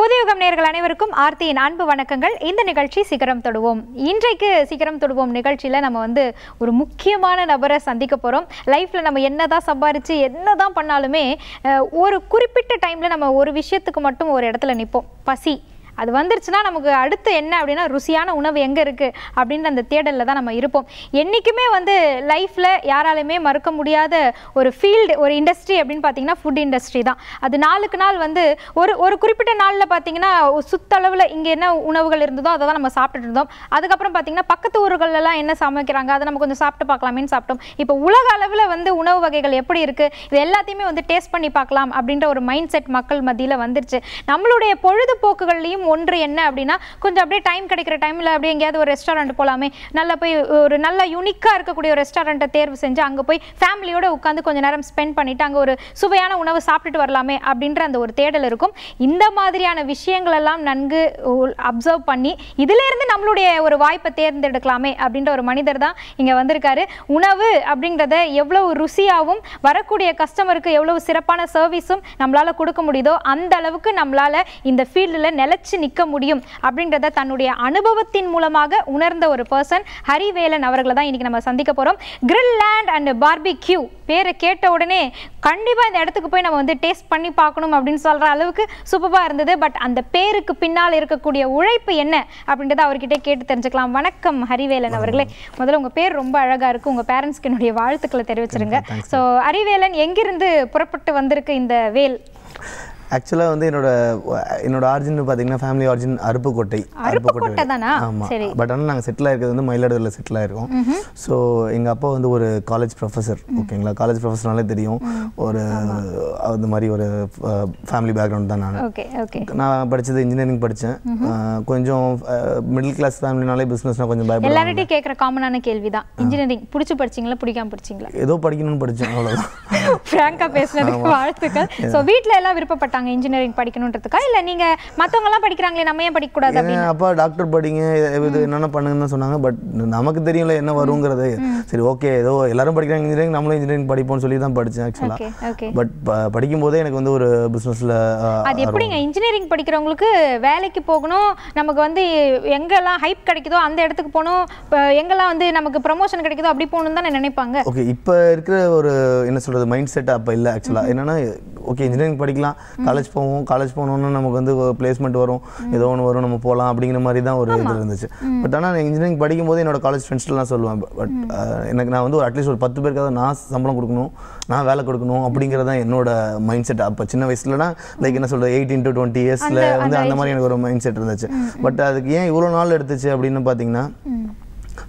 புதியுகம் நேர்கள் அனைவருக்கும் ஆர்த்தியின் அன்பு வணக்கங்கள். இந்த நிகழ்ச்சி சிகரம் தொடுவோம். இன்றைக்கு சிகரம் தொடுவோம் நிகழ்ச்சியில் நம்ம வந்து ஒரு முக்கியமான நபரை சந்திக்க போகிறோம் லைஃப்பில் நம்ம என்ன தான் சம்பாரித்து என்னதான் பண்ணாலுமே ஒரு குறிப்பிட்ட டைமில் நம்ம ஒரு விஷயத்துக்கு மட்டும் ஒரு இடத்துல நிற்போம் பசி. அது வந்துருச்சுன்னா நமக்கு அடுத்து என்ன அப்படின்னா ருசியான உணவு எங்கே இருக்குது அப்படின்ற அந்த தேடலில் தான் நம்ம இருப்போம். என்றைக்குமே வந்து லைஃப்பில் யாராலுமே மறுக்க முடியாத ஒரு ஃபீல்டு ஒரு இண்டஸ்ட்ரி அப்படின்னு பார்த்தீங்கன்னா ஃபுட் இண்டஸ்ட்ரி தான். அது நாளுக்கு நாள் வந்து ஒரு ஒரு குறிப்பிட்ட நாளில் பார்த்தீங்கன்னா சுத்தளவில் இங்கே என்ன உணவுகள் இருந்ததோ அதை தான் நம்ம சாப்பிட்டுட்டு இருந்தோம். அதுக்கப்புறம் பார்த்தீங்கன்னா பக்கத்து ஊர்களெல்லாம் என்ன சமைக்கிறாங்க? அதை நம்ம கொஞ்சம் சாப்பிட்டு பார்க்கலாமேன்னு சாப்பிட்டோம். இப்போ உலக அளவில் வந்து உணவு வகைகள் எப்படி இருக்குது இது எல்லாத்தையுமே வந்து டேஸ்ட் பண்ணி பார்க்கலாம் அப்படின்ற ஒரு மைண்ட் செட் மக்கள் மத்தியில் வந்துருச்சு. நம்மளுடைய பொழுதுபோக்குகள்லையும் ஒன்று என்ன அப்படின்னா கொஞ்சம் அப்படியே டைம் கிடைக்கிற டைமில் அப்படியே எங்கேயாவது ஒரு ரெஸ்டாரண்ட் போகலாமே நல்லா போய் ஒரு நல்ல யூனிக்காக இருக்கக்கூடிய ஒரு ரெஸ்டாரண்ட்டை தேர்வு செஞ்சு அங்கே போய் ஃபேமிலியோட உட்காந்து கொஞ்சம் நேரம் ஸ்பெண்ட் பண்ணிட்டு அங்கே ஒரு சுவையான உணவு சாப்பிட்டுட்டு வரலாமே அப்படின்ற அந்த ஒரு தேடல் இருக்கும். இந்த மாதிரியான விஷயங்கள் எல்லாம் நன்கு அப்சர்வ் பண்ணி இதிலேருந்து நம்மளுடைய ஒரு வாய்ப்பை தேர்ந்தெடுக்கலாமே அப்படின்ற ஒரு மனிதர் தான் இங்கே வந்திருக்காரு. உணவு அப்படிங்கிறத எவ்வளவு ருசியாகவும் வரக்கூடிய கஸ்டமருக்கு எவ்வளவு சிறப்பான சர்வீஸும் நம்மளால கொடுக்க முடியுதோ அந்த அளவுக்கு நம்மளால இந்த ஃபீல்டில் நிலைச்சு நிற்க முடியும் அப்படின்றத தன்னுடைய அனுபவத்தின் மூலமாக உணர்ந்த ஒரு பர்சன் ஹரிவேலன் அவர்களை தான் இன்னைக்கு நம்ம சந்திக்க போறோம். Grill land and barbecue பேரை கேட்ட உடனே கண்டிப்பா இந்த இடத்துக்கு போய் நம்ம வந்து டேஸ்ட் பண்ணி பார்க்கணும் அப்படின்னு சொல்ற அளவுக்கு சூப்பரா இருந்தது. பட் அந்த பேருக்கு பின்னால் இருக்கக்கூடிய உழைப்பு என்ன அப்படின்றத அவர்கிட்ட கேட்டு தெரிஞ்சுக்கலாம். வணக்கம் ஹரிவேலன் அவர்களே. முதல்ல உங்க பேர் ரொம்ப அழகா இருக்கு. உங்க பேரண்ட்ஸ்க்கு என்னுடைய வாழ்த்துக்களை தெரிவிச்சிருங்க. ஸோ ஹரிவேலன் எங்கிருந்து புறப்பட்டு வந்திருக்கு இந்த வேல்? ஆக்சுவலாக வந்து என்னோட என்னோட ஆரிஜின் பார்த்தீங்கன்னா ஃபேமிலி ஆரிஜின் அருப்புக்கோட்டை. அருப்புக்கோட்டை? ஆமாம். பட் ஆனால் நாங்கள் செட்டில் ஆயிருக்கிறது வந்து மயிலாடுதுறையில் செட்டில் ஆயிருக்கோம். ஸோ எங்கள் அப்பா வந்து ஒரு காலேஜ் ப்ரொஃபஸர் ஓகேங்களா காலேஜ் ப்ரொஃபஸர்னாலே தெரியும். ஒரு அந்த மாதிரி ஒரு ஃபேமிலி பேக்ரவுண்ட் தான் நான். ஓகே ஓகே நான் படித்தது இன்ஜினியரிங் படித்தேன் கொஞ்சம் மிடில் கிளாஸ் ஃபேமிலினாலே பிஸ்னஸ்னால் கொஞ்சம் பயப்படுவாங்க. எல்லார்ட்டையும் கேட்குற காமனான கேள்வி தான் இன்ஜினியரிங் பிடிச்சி படிச்சீங்களா பிடிக்காம படிச்சீங்களா? ஏதோ படிக்கணும்னு படித்தேன் அவ்வளோதான் ஃப்ராங்கா பேசுனதுக்கு வாழ்த்துக்கள். ஸோ வீட்ல எல்லாம் விருப்பப்பட்டாங்க இன்ஜினியரிங் படிக்கணுன்றதுக்கா? இல்ல நீங்க மத்தவங்க எல்லாம் படிக்கிறாங்களே நம்ம ஏன் படிக்க கூடாது என் அப்பா டாக்டர் படிங்க இது என்னென்ன பண்ணுங்கன்னு சொன்னாங்க. பட் நமக்கு தெரியல என்ன வருங்கிறது. சரி ஓகே ஏதோ எல்லாரும் படிக்கிறாங்க இன்ஜினியரிங் நம்மளும் இன்ஜினியரிங் படிப்போம்னு சொல்லி தான் படித்தேன் ஆக்சுவலாக பட் படிக்கும் போதே எனக்கு வந்து ஒரு பிஸ்னஸில் அது எப்படிங்க? இன்ஜினியரிங் படிக்கிறவங்களுக்கு வேலைக்கு போகணும் நமக்கு வந்து எங்கெல்லாம் ஹைப் கிடைக்குதோ அந்த இடத்துக்கு போகணும் எங்கெல்லாம் வந்து நமக்கு ப்ரமோஷன் கிடைக்குதோ அப்படி போகணும்னு தானே நினைப்பாங்க? ஓகே இப்போ இருக்கிற ஒரு என்ன சொல்கிறது மைண்ட் செட் அப்போ இல்லை ஆக்சுவலாக என்னன்னா ஓகே இன்ஜினியரிங் படிக்கலாம் காலேஜ் போவோம் காலேஜ் போனோன்னு நமக்கு வந்து பிளேஸ்மெண்ட் வரும். ஏதோ ஒன்று வரும் நம்ம போகலாம் அப்படிங்கிற மாதிரி தான் ஒரு இது இருந்துச்சு. பட் ஆனால் இன்ஜினியரிங் படிக்கும்போது என்னோட காலேஜ் ஃப்ரெண்ட்ஸ்லாம் சொல்லுவேன். பட் எனக்கு நான் வந்து ஒரு அட்லீஸ்ட் ஒரு பத்து பேருக்காவது நான் சம்பளம் கொடுக்கணும் நான் வேலை கொடுக்கணும் அப்படிங்கிறது தான் என்னோட மைண்ட் செட் அப்போ சின்ன வயசுலனா லைக் என்ன சொல்கிறது எயிட்டீன் டு டுவெண்ட்டி இயர்ஸில் வந்து அந்த மாதிரி எனக்கு ஒரு மைண்ட் செட் இருந்துச்சு பட் அதுக்கு ஏன் இவ்வளோ நாள் எடுத்துச்சு அப்படின்னு பார்த்தீங்கன்னா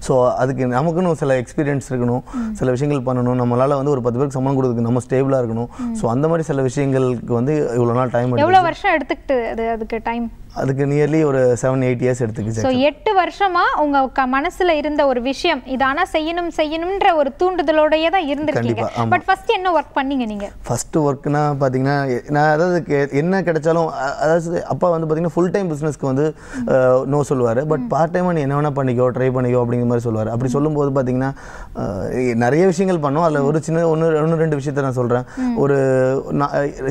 ஸோ அதுக்கு நமக்குன்னு சில எக்ஸ்பீரியன்ஸ் இருக்கணும். சில விஷயங்கள் பண்ணணும். நம்மளால வந்து ஒரு பத்து பேருக்கு சம்பளம் கொடுக்குறதுக்கு நம்ம ஸ்டேபிளாக இருக்கணும். ஸோ அந்த மாதிரி சில விஷயங்களுக்கு வந்து இவ்வளோ நாள் டைம் எவ்வளோ வருஷம் எடுத்துக்கிட்டு அது அதுக்கு டைம் அதுக்கு நியர்லி ஒரு செவன் எயிட் இயர்ஸ் எடுத்துக்கிச்சு ஸோ எட்டு வருஷமா உங்க க- மனசுல இருந்த ஒரு விஷயம் இது ஆனா செய்யணும் செய்யணும்ன்ற ஒரு தூண்டுதலோடயே தான் இருந்திருக்கீங்க. பட் ஃபர்ஸ்ட் என்ன ஒர்க் பண்ணீங்க நீங்க? ஃபஸ்ட்டு ஒர்க்னா பார்த்தீங்கன்னா நான் அதாவது என்ன கிடைச்சாலும் அதாவது அப்பா வந்து பார்த்தீங்கன்னா ஃபுல் டைம் பிஸ்னஸ்க்கு வந்து நோ சொல்லுவார். பட் பார்ட் டைமாக நீ என்ன வேணால் பண்ணிக்கோ ட்ரை பண்ணிக்கோ அப்படிங்கிற மாதிரி சொல்லுவார். அப்படி சொல்லும்போது பார்த்தீங்கன்னா நிறைய விஷயங்கள் பண்ணோம் அதில் ஒரு சின்ன ஒன்று ஒன்று ரெண்டு விஷயத்த நான் சொல்கிறேன் ஒரு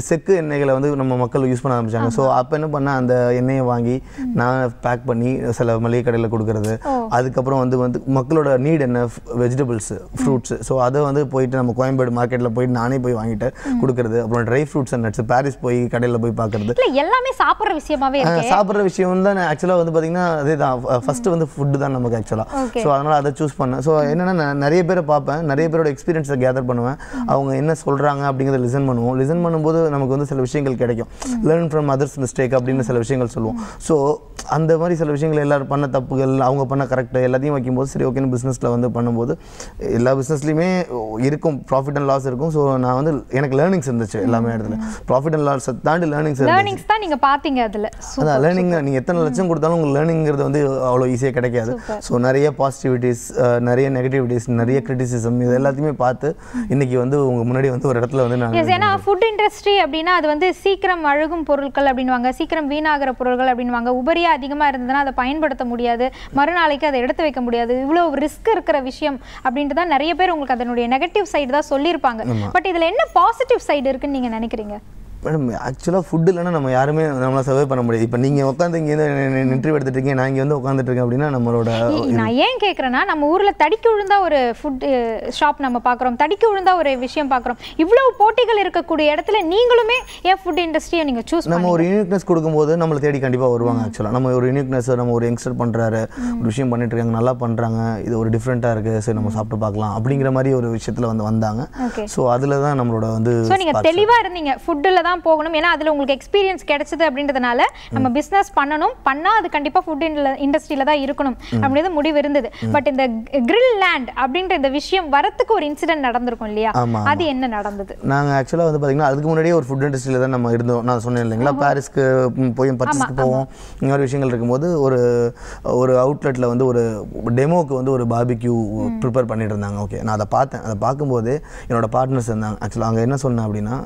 செக்கு எண்ணெய்களை வந்து நம்ம மக்கள் யூஸ் பண்ண ஆரம்பிச்சாங்க. ஸோ அப்போ என்ன பண்ணேன் அந்த எண்ணெயை வாங்கி நான் பேக் பண்ணி சில மளிகை கடையில் கொடுக்கறது அதுக்கப்புறம் வந்து வந்து மக்களோட நீட் என்ன? வெஜிடபிள்ஸ் ஃப்ரூட்ஸ் ஸோ அதை வந்து போயிட்டு நம்ம கோயம்பேடு மார்க்கெட்டில் போயிட்டு நானே போய் வாங்கிட்டு கொடுக்கறது. அப்புறம் dry fruits and nuts Parry's போய் கடையில் போய் பார்க்கறது. எல்லாமே சாப்பிடுற விஷயமாவே சாப்பிட்ற விஷயம் தான் ஆக்சுவலாக வந்து பார்த்தீங்கன்னா அதே தான் ஃபஸ்ட்டு வந்து ஃபுட்டு தான் நமக்கு ஆக்சுவலாக. ஸோ அதனால் அதை சூஸ் பண்ணேன். ஸோ என்னென்னா நான் நிறைய பேரை பார்ப்பேன். நிறைய பேரோட எக்ஸ்பீரியன்ஸை கேதர் பண்ணுவேன். அவங்க என்ன சொல்கிறாங்க அப்படிங்கிறத லிசன் பண்ணுவோம். லிசன் பண்ணும்போது நமக்கு வந்து சில விஷயங்கள் கிடைக்கும். லேர்ன் ஃப்ரம் அதர்ஸ் மிஸ்டேக் அப்படின்னு சில விஷயங்கள் சொல்லுவோம். ஸோ அந்த மாதிரி சில விஷயங்கள் எல்லாரும் பண்ண தப்புகள் அவங்க பண்ண கரெக்ட் எல்லாத்தையும் வைக்கும்போது சரி ஓகேன்னு பிஸ்னஸில் வந்து பண்ணும்போது எல்லா பிஸ்னஸ்லையுமே இருக்கும். ப்ராஃபிட் அண்ட் லாஸ் இருக்கும். ஸோ நான் வந்து எனக்கு லேர்னிங்ஸ் இருந்துச்சு எல்லாமே இடத்துல ப்ராஃபிட் அண்ட் லாஸ் தாண்டி லேர்னிங்ஸ் லேர்னிங்ஸ் தான் நீங்க பாத்தீங்க அதுல. அதான் லேர்னிங் நீங்கள் எத்தனை லட்சம் கொடுத்தாலும் உங்களுக்கு லேர்னிங்கிறது வந்து அவ்வளோ ஈஸியாக கிடைக்காது. ஸோ நிறைய பாசிட்டிவிட்டிஸ் நிறைய நெகட்டிவிட்டிஸ் நிறைய கிரிட்டிசிசம் இது எல்லாத்தையுமே பார்த்து இன்னைக்கு வந்து உங்க முன்னாடி வந்து ஒரு இடத்துல வந்து நான் ஏன்னா ஃபுட் இண்டஸ்ட்ரி அப்படின்னா அது வந்து சீக்கிரம் அழுகும் பொருட்கள் அப்படின்வாங்க சீக்கிரம் வீணாகிற பொருட்கள் அப்படின்வாங்க உபரியா அதிகமா இருந்ததுன்னா அதை பயன்படுத்த முடியாது. மறுநாளைக்கு அதை எடுத்து வைக்க முடியாது. இவ்வளோ ரிஸ்க் இருக்கிற விஷயம் அப்படின்ட்டு தான் நிறைய பேர் உங்களுக்கு அதனுடைய நெகட்டிவ் சைடு தான் சொல்லியிருப்பாங்க. பட் இதுல என்ன பாசிட்டிவ் சைடு இருக்குன்னு நீங்க நினைக்கிறீங்க? மேடம் ஆக்சுவலாக ஃபுட் இல்லைன்னா நம்ம யாருமே நம்மளால சர்வே பண்ண முடியாது. இப்போ நீங்கள் உட்காந்து இங்கே இன்டர்வியூ எடுத்துட்டு இருக்கீங்க நான் இங்கே வந்து உட்காந்துட்டு இருக்கேன் அப்படின்னா நம்மளோட நான் ஏன் கேக்குறேன்னா நம்ம ஊர்ல தடிக்கு விழுந்தா ஒரு ஃபுட் ஷாப் நம்ம பார்க்குறோம் தடிக்கு விழுந்தா ஒரு விஷயம் பார்க்குறோம் இவ்வளவு போட்டிகள் இருக்கக்கூடிய இடத்துல நீங்களுமே ஏன் ஃபுட் இண்டஸ்ட்ரியை நீங்க சூஸ் நம்ம ஒரு யூனிக்னஸ் கொடுக்கும்போது நம்மளை தேடி கண்டிப்பாக வருவாங்க ஆக்சுவலாக நம்ம ஒரு யூனிக்னஸ் நம்ம ஒரு யங்ஸ்டர் பண்ணுறாரு ஒரு விஷயம் பண்ணிட்டு இருக்காங்க நல்லா பண்ணுறாங்க இது ஒரு டிஃப்ரெண்ட்டாக இருக்குது சரி நம்ம சாப்பிட்டு பார்க்கலாம் அப்படிங்கிற மாதிரி ஒரு விஷயத்தில் வந்து வந்தாங்க. ஸோ அதில் தான் நம்மளோட வந்து ஸோ நீங்க தெளிவா இருந்தீங்க. ஃபுட்டில் தான் போகணும். ஏன்னா அதுல உங்களுக்கு எக்ஸ்பீரியன்ஸ் கிடைச்சது அப்படின்றதுனால நம்ம பிசினஸ் பண்ணணும். பண்ணா அது கண்டிப்பா ஃபுட் இண்டஸ்ட்ரியில தான் இருக்கணும் அப்படின்றது முடிவு இருந்தது. பட் இந்த கிரில் லேண்ட் அப்படின்ற இந்த விஷயம் வரத்துக்கு ஒரு இன்சிடென்ட் நடந்திருக்கும் இல்லையா? அது என்ன நடந்தது? நாங்கள் ஆக்சுவலாக வந்து பார்த்தீங்கன்னா அதுக்கு முன்னாடியே ஒரு ஃபுட் இண்டஸ்ட்ரியில் தான் நம்ம இருந்தோம். நான் சொன்னேன் இல்லைங்களா? பாரிஸ்க்கு போய் பர்ச்சேஸ்க்கு போவோம். இந்த மாதிரி விஷயங்கள் இருக்கும்போது ஒரு ஒரு அவுட்லெட்டில் வந்து ஒரு டெமோக்கு வந்து ஒரு பார்பிக்யூ ப்ரிப்பேர் பண்ணிட்டு இருந்தாங்க. ஓகே நான் அதை பார்த்தேன். அதை பார்க்கும்போது என்னோட பார்ட்னர்ஸ் இருந்தாங்க. ஆக்சுவலாக அங்கே என்ன சொன்னேன் அப்படின்னா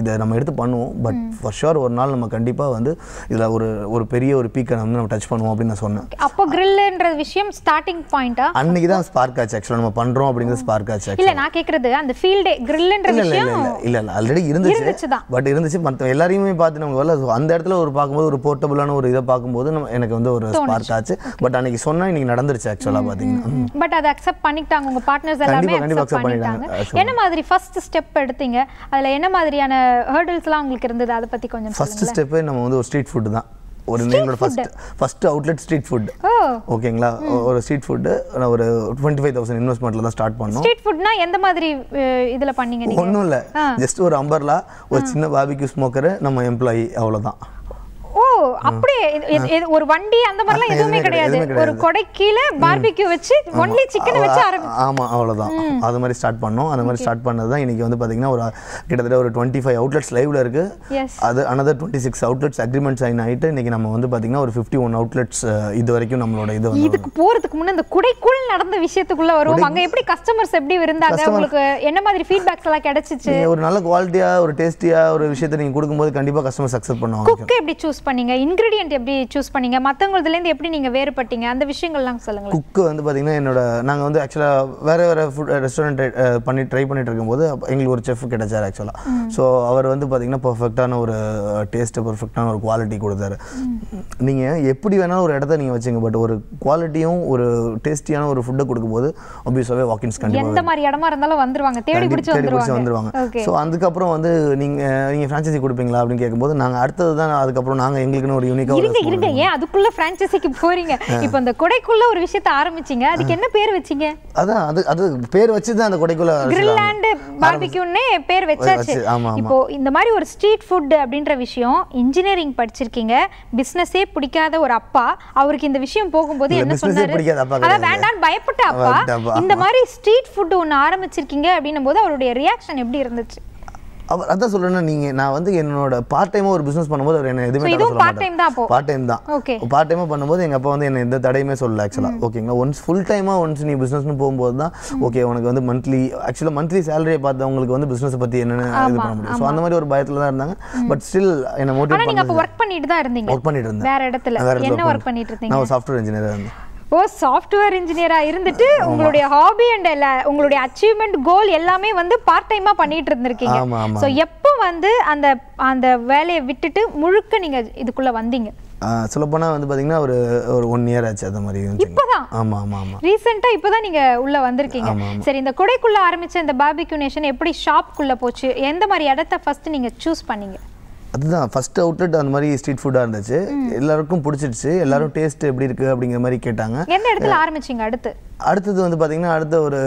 இதை நம்ம எடுத்து பண்ணுவோம். பட் ஃபார் ஷுர் ஒரு நாள் நம்ம கண்டிப்பாக வந்து இதில் ஒரு ஒரு பெரிய ஒரு பீக்கை வந்து நம்ம டச் பண்ணுவோம் அப்படின்னு நான் சொன்னேன். அப்போ கிரில்ன்ற விஷயம் ஸ்டார்டிங் பாயிண்டா அன்னைக்கு தான் ஸ்பார்க் ஆச்சு. ஆக்சுவலாக நம்ம பண்ணுறோம் அப்படிங்கிறது ஸ்பார்க் ஆச்சு இல்ல நான் கேக்குறது அந்த ஃபீல்டே கிரில்ன்ற விஷயம் இல்ல இல்ல ஆல்ரெடி இருந்துச்சு. பட் இருந்துச்சு. மற்ற எல்லாரையுமே பார்த்து நமக்கு வரல. அந்த இடத்துல ஒரு பார்க்கும்போது ஒரு போர்ட்டபுளான ஒரு இதை பார்க்கும்போது நம்ம எனக்கு வந்து ஒரு ஸ்பார்க் ஆச்சு. பட் அன்னைக்கு சொன்னா இன்னைக்கு நடந்துருச்சு ஆக்சுவலா பாத்தீங்கன்னா பட் அதை அக்செப்ட் பண்ணிட்டாங்க. உங்க பார்ட்னர்ஸ் கண்டிப்பா அக்செப்ட் பண்ணிட்டாங்க. என்ன மாதிரி ஃபர்ஸ்ட் ஸ்டெப் எடுத்தீங்க? அதுல என்ன மாதிரியான ஹர்டில்ஸ்லாம் உங்களுக்கு இருந்தது? அதை பத்தி கொஞ்சம் ஃபர்ஸ்ட் ஸ்டெப்பே நம்ம வந்து ஒரு ஸ்ட்ரீட் ஃபுட் தான். ஒரு எங்களோட first first outlet street food ஓகேங்களா ஒரு ஸ்ட்ரீட் ஃபுட்டு நான் ஒரு டுவெண்ட்டி ஃபைவ் தௌசண்ட் இன்வெஸ்ட்மெண்ட்டில் தான் ஸ்டார்ட் பண்ணோம். ஸ்ட்ரீட் ஃபுட்னா எந்த மாதிரி இதுல பண்ணீங்க நீங்க? ஒன்றும் இல்லை. ஜஸ்ட் ஒரு அம்பர்லா ஒரு சின்ன பாபிக்யூ ஸ்மோக்கரு நம்ம எம்ப்ளாயி அவ்வளோதான் அப்படியே ஒரு வண்டி அந்த மாதிரிலாம் எதுவுமே கிடையாது ஒரு கொடை கீழே பார்பிக்யூ வச்சு ஒன்லி சிக்கன் வச்சு ஆமா அவ்வளவுதான் அது மாதிரி ஸ்டார்ட் பண்ணோம். அந்த மாதிரி ஸ்டார்ட் பண்ணது தான் இன்னைக்கு வந்து பாத்தீங்கன்னா ஒரு கிட்டத்தட்ட ஒரு டுவெண்ட்டி ஃபைவ் அவுட்லெட்ஸ் லைவ்ல இருக்கு. அது another twenty six outlets agreement sign ஆயிட்டு இன்னைக்கு நம்ம வந்து பாத்தீங்கன்னா ஒரு ஃபிஃப்டி ஒன் அவுட்லெட்ஸ் இது வரைக்கும் நம்மளோட இது இதுக்கு போறதுக்கு முன்ன இந்த குடைக்குள் நடந்த விஷயத்துக்குள்ள வருவோம். அங்க எப்படி கஸ்டமர்ஸ் எப்படி இருந்தாங்க? உங்களுக்கு என்ன மாதிரி ஃபீட்பேக்ஸ் எல்லாம் கிடைச்சிச்சு? ஒரு நல்ல குவாலிட்டியா ஒரு டேஸ்டியா ஒரு விஷயத்தை நீங்க கொடுக்கும்போது கண்டிப்பா கஸ்டமர்ஸ் அக்செப்ட் பண்ணுவாங்க. குக் எப்படி சூஸ் பண்ணீங்க? இன்கிரிடியன்ட் எப்படி சூஸ் பண்ணீங்க? மத்தவங்கதுல இருந்து எப்படி நீங்க வேறுபட்டீங்க? அந்த விஷயங்கள்லாம் சொல்லுங்களேன். குக்கு வந்து பார்த்தீங்கன்னா என்னோட நாங்கள் வந்து ஆக்சுவலாக வேறு வேறு ஃபுட் ரெஸ்டாரண்ட் பண்ணி ட்ரை பண்ணிட்டு இருக்கும்போது எங்களுக்கு ஒரு செஃப் கிடைச்சார் ஆக்சுவலாக ஸோ அவர் வந்து பார்த்தீங்கன்னா பர்ஃபெக்டான ஒரு டேஸ்ட்டு பர்ஃபெக்டான ஒரு குவாலிட்டி கொடுத்தாரு. நீங்கள் எப்படி வேணாலும் ஒரு இடத்த நீங்கள் வச்சுங்க பட் ஒரு குவாலிட்டியும் ஒரு டேஸ்டியான ஒரு ஃபுட்டை கொடுக்கும்போது ஒபியஸாகவே வாக்கின்ஸ் கண்டிப்பாக எந்த மாதிரி இடமா இருந்தாலும் வந்துருவாங்க. தேடி பிடிச்சு வந்துருவாங்க. ஸோ அதுக்கப்புறம் வந்து நீங்கள் நீங்கள் ஃப்ரான்ச்சைசி கொடுப்பீங்களா அப்படின்னு கேட்கும்போது நாங்கள் அடுத்தது தான் அதுக்கப்புறம் நாங்கள் எங்களுக்குன்னு ஒரு யூனிக்காக இருங்க இருங்க. ஏன் அதுக்குள்ள பிரான்ச்சைசிக்கு போறீங்க? இப்போ இந்த கொடைக்குள்ள ஒரு விஷயத்தை ஆரம்பிச்சீங்க. அதுக்கு என்ன பேர் வச்சீங்க? அதான் அது அது பேர் வச்சு தான் அந்த கொடைக்குள்ள கிரில்லாண்டு பார்பிக்யூன்னே பேர் வச்சாச்சு. இப்போ இந்த மாதிரி ஒரு ஸ்ட்ரீட் ஃபுட் அப்படின்ற விஷயம் இன்ஜினியரிங் படிச்சிருக்கீங்க. பிசினஸே பிடிக்காத ஒரு அப்பா அவருக்கு இந்த விஷயம் போகும்போது என்ன சொன்னாரு? அதான் அப்பா பயப்பட்ட அப்பா, இந்த மாதிரி ஸ்ட்ரீட் ஃபுட் ஒன்று ஆரம்பிச்சிருக்கீங்க அப்படின்னும் போது அவருடைய ரியாக்ஷன் எப்படி இருந்துச்சு? அவர் அதான் சொல்றேன்னா நீங்க நான் வந்து என்னோட பார்ட் டைமா ஒரு பிசினஸ் பண்ணும்போது அவர் என்ன எதுவுமே part time தான் பார்ட் டைம் தான். பார்ட் டைமா பண்ணும்போது எங்க அப்பா வந்து என்ன எந்த தடையுமே சொல்லல ஆக்சுவலா ஓகேங்களா ஒன்ஸ் ஃபுல் டைமா ஒன்ஸ் நீ பிசினஸ்னு போகும்போது தான் ஓகே உனக்கு வந்து மந்த்லி ஆக்சுவலா மந்த்லி சேலரியை பார்த்தவங்களுக்கு வந்து பிசினஸ் பத்தி என்னென்ன இது பண்ண முடியும்? ஸோ அந்த மாதிரி ஒரு பயத்துல தான் இருந்தாங்க. பட் ஸ்டில் என்ன மோட்டிவேட் பண்ண ஒர்க் பண்ணிட்டு தான் இருந்தீங்க. ஒர்க் பண்ணிட்டு இருந்தேன். வேற இடத்துல. வேற இடத்துல நான் சாஃப்ட்வேர் இன்ஜினியராக இருந்தேன். ஓ சாஃப்ட்வேர் இன்ஜினியரா இருந்துட்டு உங்களுடைய ஹாபி அண்ட் உங்களுடைய அச்சீவ்மெண்ட் கோல் எல்லாமே வந்து பார்ட் டைமா பண்ணிட்டு இருந்திருக்கீங்க. சோ எப்போ வந்து அந்த அந்த வேலையை விட்டுட்டு முழுக்க நீங்க இதுக்குள்ள வந்தீங்க? சொல்லப்போனால் வந்து பார்த்தீங்கன்னா ஒரு ஒரு ஒன் இயர் ஆச்சு அந்த மாதிரி. இப்பதான்? ஆமா ஆமா ஆமா. ரீசெண்டா இப்பதான் நீங்க உள்ள வந்திருக்கீங்க. சரி இந்த கொடைக்குள்ள ஆரம்பிச்ச இந்த பார்பிக்யூ நேஷன் எப்படி ஷாப்க்குள்ள போச்சு? எந்த மாதிரி இடத்த ஃபர்ஸ்ட் நீங்க சூஸ் பண்ணீங்க? அதுதான் ஃபர்ஸ்ட் அவுட்லெட் அந்த மாதிரி ஸ்ட்ரீட் ஃபுட்டாக இருந்துச்சு. எல்லாருக்கும் பிடிச்சிருச்சு எல்லாரும் டேஸ்ட் எப்படி இருக்கு அப்படிங்கிற மாதிரி கேட்டாங்க. எந்த இடத்துல ஆரம்பிச்சீங்க அடுத்து? அடுத்தது வந்து பார்த்தீங்கன்னா அடுத்த ஒரு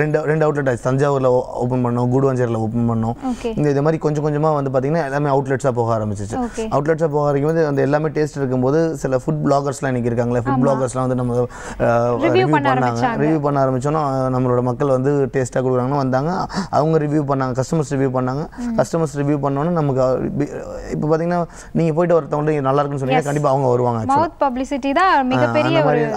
ரெண்டு ரெண்டு அவுட்லெட் ஆச்சு. தஞ்சாவூரில் ஓப்பன் பண்ணோம் கூடுவாஞ்சேரியில் ஓப்பன் பண்ணோம். இந்த இது மாதிரி கொஞ்சம் கொஞ்சமாக வந்து பார்த்தீங்கன்னா எல்லாமே அவுட்லெட்ஸாக போக ஆரம்பிச்சிச்சு. அவுட்லெட்ஸாக போக ஆரம்பிக்கும்போது அந்த எல்லாமே டேஸ்ட் இருக்கும்போது சில ஃபுட் பிளாகர்ஸ்லாம் இன்னைக்கு இருக்காங்களே ஃபுட் பிளாகர்ஸ்லாம் வந்து நம்ம ரிவ்யூ பண்ண பண்ணாங்க. ரிவ்யூ பண்ண ஆரம்பிச்சோன்னா நம்மளோட மக்கள் வந்து டேஸ்ட்டாக கொடுக்குறாங்கன்னு வந்தாங்க. அவங்க ரிவ்யூ பண்ணாங்க கஸ்டமர்ஸ் ரிவ்யூ பண்ணாங்க. கஸ்டமர்ஸ் ரிவ்யூ பண்ணோன்னே நமக்கு இப்போ பார்த்தீங்கன்னா நீங்கள் போயிட்டு ஒருத்தவங்க "இது நல்லா இருக்குன்னு சொன்னீங்கன்னா கண்டிப்பாக அவங்க வருவாங்க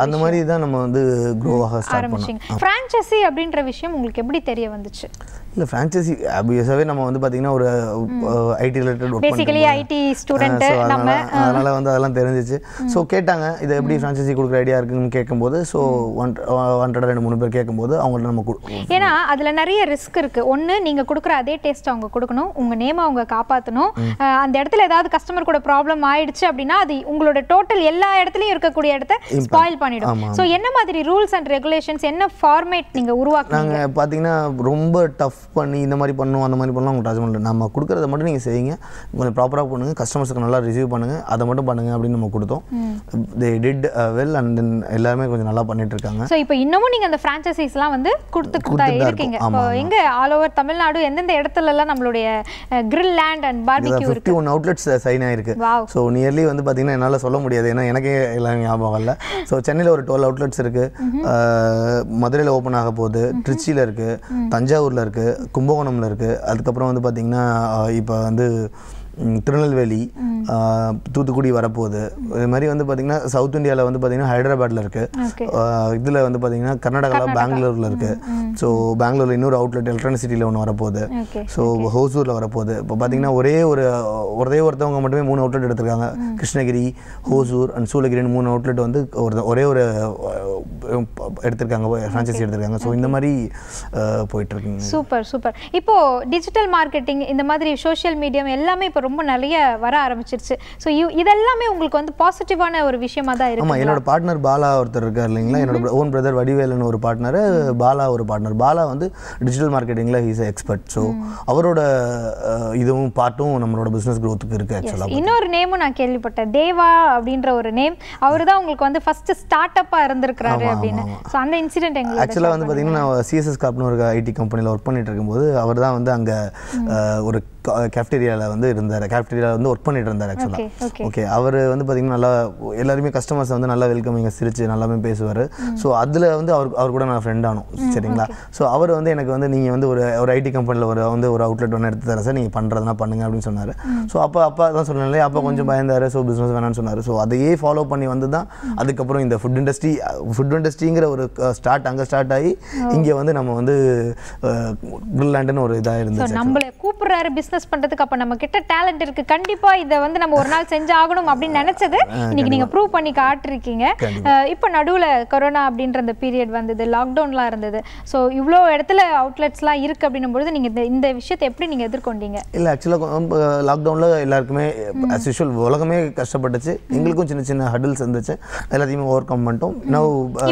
அந்த மாதிரி தான் நம்ம வந்து க்ரோ ஆக ஸ்டார்ட் ஃப்ரான்ச்சைசி அப்படின்ற விஷயம் உங்களுக்கு எப்படி தெரிய வந்துச்சு? இல்லை ஃப்ரான்ச்சைசி ஆப்வியஸாகவே நம்ம வந்து பார்த்தீங்கன்னா ஒரு IT related work basically IT student நம்ம அதனால வந்து அதெல்லாம் தெரிஞ்சிச்சு. ஸோ கேட்டாங்க இதை எப்படி ஃப்ரான்ச்சைசி கொடுக்குற ஐடியா இருக்குன்னு கேட்கும்போது ஸோ ஒன் ஹண்ட்ரட் ரெண்டு மூணு பேர் கேட்கும்போது அவங்கள்ட்ட நம்ம கு- ஏன்னா அதுல நிறைய ரிஸ்க் இருக்கு. ஒண்ணு நீங்க கொடுக்குற அதே டேஸ்ட் அவங்க கொடுக்கணும். உங்க நேம அவங்க காப்பாத்தணும். அஹ் அந்த இடத்துல ஏதாவது கஸ்டமர் கூட ப்ராப்ளம் ஆயிடுச்சு அப்படின்னா அது உங்களோட டோட்டல் எல்லா இடத்துலயும் இருக்கக்கூடிய இடத்த ஸ்பாயில் பண்ணிடும். சோ என்ன மாதிரி ரூல்ஸ் அண்ட் ரெகுலேஷன்ஸ் என்ன ஃபார்மேட் உருவாக்குனீங்க? நாங்கள் பார்த்தீங்கன்னா ரொம்ப டஃப் பண்ணி இந்த மாதிரி பண்ணுவோம் அந்த மாதிரி பண்ணலாம் உங்களுக்கு ராஜமௌழி நம்ம கொடுக்குறத மட்டும் நீங்கள் செய்யுங்க. கொஞ்சம் ப்ராப்பராக பண்ணுங்கள் கஸ்டமர்ஸுக்கு நல்லா ரிசீவ் பண்ணுங்கள் அதை மட்டும் பண்ணுங்கள் அப்படின்னு நம்ம கொடுத்தோம். They did well and then எல்லாருமே கொஞ்சம் நல்லா பண்ணிட்டு இருக்காங்க. சோ இப்போ இன்னமும் நீங்க அந்த ஃப்ரான்ச்சைசிஸ்லாம் வந்து தான் இருக்கீங்க. எங்க ஆல் ஓவர் தமிழ்நாடு எந்தெந்த இடத்துல எல்லாம் நம்மளுடைய grill land and barbecue fifty one outlets sign ஆயிருக்கு. வாவ் ஸோ நியர்லி வந்து பார்த்தீங்கன்னா என்னால் சொல்ல முடியாது. ஏன்னா எனக்கே எல்லாம் ஞாபகம் இல்லை ஸோ சென்னையில் ஒரு டுவெல் அவுட்லெட்ஸ் இருக்குது மதுரையில் ஓப்பன் ஆக போகுது. திருச்சியில் இருக்குது தஞ்சாவூரில் இருக்குது கும்பகோணமில் இருக்குது அதுக்கப்புறம் வந்து பார்த்திங்கன்னா இப்போ வந்து திருநெல்வேலி தூத்துக்குடி வரப்போகுது. இது மாதிரி வந்து பார்த்தீங்கன்னா சவுத் இந்தியாவில் வந்து பார்த்தீங்கன்னா ஹைதராபாத்தில் இருக்குது இதில் வந்து பார்த்தீங்கன்னா கர்நாடகாவில் பெங்களூரில் இருக்குது ஸோ பெங்களூரில் இன்னொரு அவுட்லெட் எலக்ட்ரானிசிட்டியில் ஒன்று வரப்போகுது. ஸோ ஹோசூரில் வரப்போகுது. இப்போ பார்த்தீங்கன்னா ஒரே ஒரு ஒரே ஒருத்தவங்க மட்டுமே மூணு அவுட்லெட் எடுத்திருக்காங்க. கிருஷ்ணகிரி ஹோசூர் அண்ட் சூளகிரின்னு மூணு அவுட்லெட் வந்து ஒரு ஒரே ஒரு எடுத்திருக்காங்க ஃப்ரான்ச்சைசி எடுத்திருக்காங்க. ஸோ இந்த மாதிரி அஹ், போயிட்டு இருக்குங்க. Super super. இப்போ டிஜிட்டல் மார்க்கெட்டிங் இந்த மாதிரி சோஷியல் மீடியம் எல்லாமே இப்போ ரொம்ப நிறைய வர ஆரம்பிச்சிருச்சு. ஸோ இதெல்லாமே உங்களுக்கு வந்து பாசிட்டிவான ஒரு விஷயமா தான் இருக்கு என்னோட பார்ட்னர் பாலா ஒருத்தர் இருக்கார் இல்லைங்களா? என்னோட ஓன் பிரதர் வடிவேலுன்னு ஒரு பார்ட்னர் பாலா ஒரு பார்ட்னர் பாலா வந்து டிஜிட்டல் மார்க்கெட்டிங்கில் ஹீஸ் எக்ஸ்பர்ட் ஸோ அவரோட இதுவும் பார்ட்டும் நம்மளோட பிஸ்னஸ் க்ரோத்துக்கு இருக்குது ஆக்சுவலாக இன்னொரு நேமும் நான் கேள்விப்பட்டேன். தேவா அப்படின்ற ஒரு நேம் அவர் தான் உங்களுக்கு வந்து ஃபர்ஸ்ட் ஸ்டார்ட் அப்பா இருந்திருக்கிறாரு அப்படின்னு. ஸோ அந்த இன்சிடென்ட் எங்களுக்கு ஆக்சுவலாக வந்து பார்த்தீங்கன்னா நான் சிஎஸ்எஸ் காப்னு ஒரு ஐடி கம்பெனியில் ஒர்க் பண்ணிட்டு இருக்கும்போது அவர் தான் வந்து அங்கே ஒரு கேஃப்டீரியாவில் வந்து இருந்தார். கேஃப்டீரியாவில் வந்து ஒர்க் பண்ணிட்டு இருந்தார் ஆக்சுவலாக ஓகே அவர் வந்து பார்த்தீங்கன்னா நல்லா எல்லாருமே கஸ்டமர்ஸ் வந்து நல்லா வெல்கமிங்க சிரிச்சு நல்லாமே பேசுவார். ஸோ அதில் வந்து அவர் அவர் கூட நான் ஃப்ரெண்ட் ஆனோம் சரிங்களா? ஸோ அவர் வந்து எனக்கு வந்து நீங்கள் வந்து ஒரு ஒரு ஐடி கம்பெனியில் ஒரு வந்து ஒரு அவுட்லெட் ஒன்று எடுத்து தரேன் சார் நீங்கள் பண்ணுறதுனா பண்ணுங்க அப்படின்னு சொன்னார். ஸோ அப்போ அப்பா தான் சொன்னேன் இல்லையா? அப்பா கொஞ்சம் பயந்தார் ஸோ பிஸ்னஸ் வேணாம்னு சொன்னார். ஸோ அதையே ஃபாலோ பண்ணி வந்து தான் அதுக்கப்புறம் இந்த ஃபுட் இண்டஸ்ட்ரி ஃபுட் இண்டஸ்ட்ரிங்கிற ஒரு ஸ்டார்ட் அங்கே ஸ்டார்ட் ஆகி இங்கே வந்து நம்ம வந்து குல்லாண்டுன்னு ஒரு இதாக இருந்துச்சு நம்மள கூப்பிடுறாரு பிசினஸ் பண்றதுக்கு அப்ப நம்ம கிட்ட டேலண்ட் இருக்கு. கண்டிப்பா இதை வந்து நம்ம ஒரு நாள் செஞ்சாகணும் அப்படின்னு நினைச்சது. இன்னைக்கு நீங்க ப்ரூவ் பண்ணி காட்டிருக்கீங்க. இப்போ நடுவுல கொரோனா அப்படின்ற அந்த பீரியட் வந்தது. லாக்டவுன்லாம் இருந்தது. ஸோ இவ்வளோ இடத்துல அவுட்லெட்ஸ்லாம் இருக்கு அப்படின்னும் பொழுது நீங்க இந்த இந்த விஷயத்தை எப்படி நீங்க எதிர்கொண்டீங்க? இல்லை ஆக்சுவலாக லாக்டவுனில் எல்லாருக்குமே அஸ் யூஷுவல் உலகமே கஷ்டப்பட்டுச்சு. எங்களுக்கும் சின்ன சின்ன ஹடில்ஸ் இருந்துச்சு. எல்லாத்தையுமே ஓவர் கம் பண்ணிட்டோம்